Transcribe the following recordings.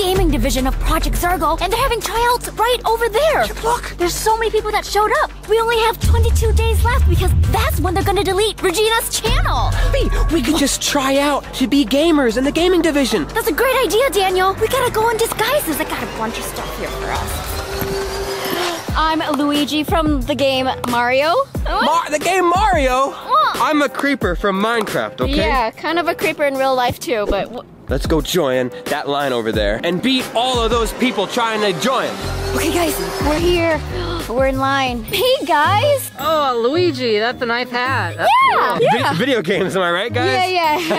gaming division of Project Zorgo, and they're having tryouts right over there. Look. There's so many people that showed up. We only have 22 days left because that's when they're gonna delete Regina's channel. Hey, we could just try out to be gamers in the gaming division. That's a great idea, Daniel. We gotta go in disguises. I got a bunch of stuff here for us. I'm Luigi from the game Mario. Mar the game Mario. What? I'm a creeper from Minecraft, okay? Yeah, kind of a creeper in real life too, but w- Let's go join that line over there and beat all of those people trying to join. okay, guys, we're here. We're in line. Hey, guys. Oh, Luigi, that's a nice hat. That's Yeah, cool. yeah. Vi- video games, am I right, guys? Yeah, yeah,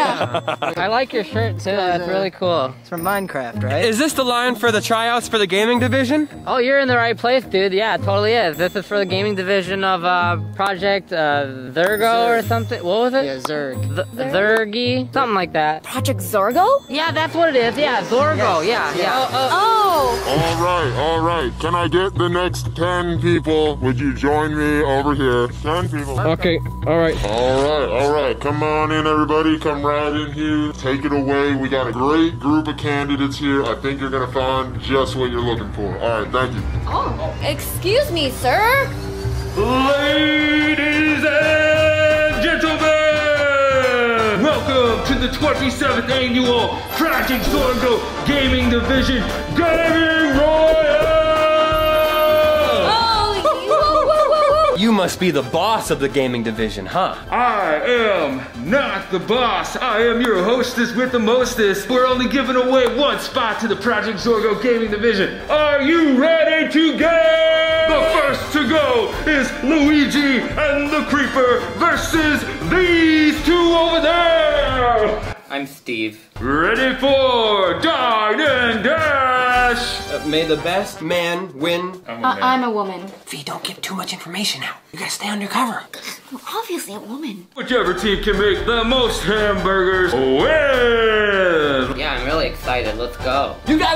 yeah. I like your shirt too. That's really cool. It's from Minecraft, right? Is this the line for the tryouts for the gaming division? Oh, you're in the right place, dude. Yeah, it totally is. This is for the gaming division of uh, Project uh, Zergo or something. What was it? yeah, Zerg. Th- Zergy, something like that. Project Zorgo? Yeah, that's what it is. Yeah, Zorgo. Yeah, yeah. Oh, oh. oh, All right, all right. Can I get the next 10 people? Would you join me over here? 10 people. Okay, all right. All right, all right. Come on in, everybody. Come right in here. Take it away. We got a great group of candidates here. I think you're going to find just what you're looking for. All right, thank you. oh, excuse me, sir. Ladies welcome to the 27th annual Project Zorgo Gaming Division Gaming Royale! Oh. You must be the boss of the gaming division, huh? I am not the boss. I am your hostess with the mostest. We're only giving away one spot to the Project Zorgo Gaming Division. Are you ready to go? The first to go is Luigi and the Creeper versus these two over there. I'm Steve. Ready for Dine and Dash! Uh, may the best man win. Uh, I'm a woman. V, don't give too much information out. You gotta stay undercover. Well, obviously a woman. Whichever team can make the most hamburgers wins! Yeah, I'm really excited. Let's go. You guys